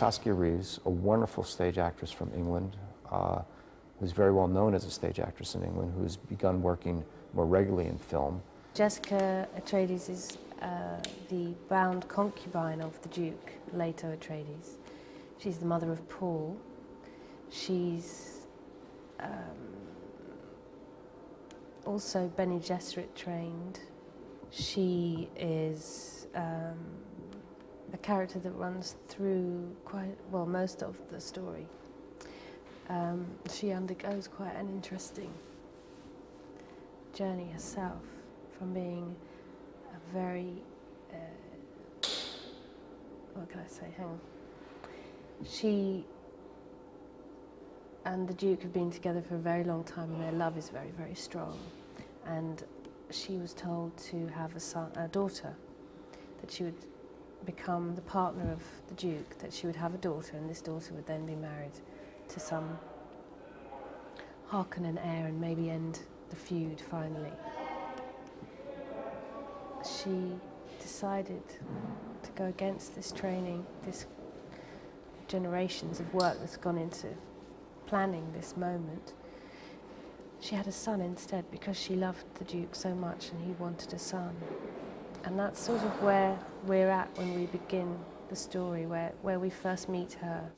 Saskia Reeves, a wonderful stage actress from England, uh, who's very well known as a stage actress in England, who's begun working more regularly in film. Jessica Atreides is uh, the bound concubine of the Duke, Leto Atreides. She's the mother of Paul. She's um, also Bene Gesserit trained. She is um, character that runs through quite, well, most of the story. Um, she undergoes quite an interesting journey herself from being a very, uh, what can I say, hang on. She and the Duke have been together for a very long time and their love is very, very strong. And she was told to have a, son, a daughter, that she would become the partner of the Duke, that she would have a daughter and this daughter would then be married to some Harkonnen heir and maybe end the feud finally. She decided to go against this training, this generations of work that's gone into planning this moment. She had a son instead because she loved the Duke so much and he wanted a son. And that's sort of where we're at when we begin the story, where, where we first meet her.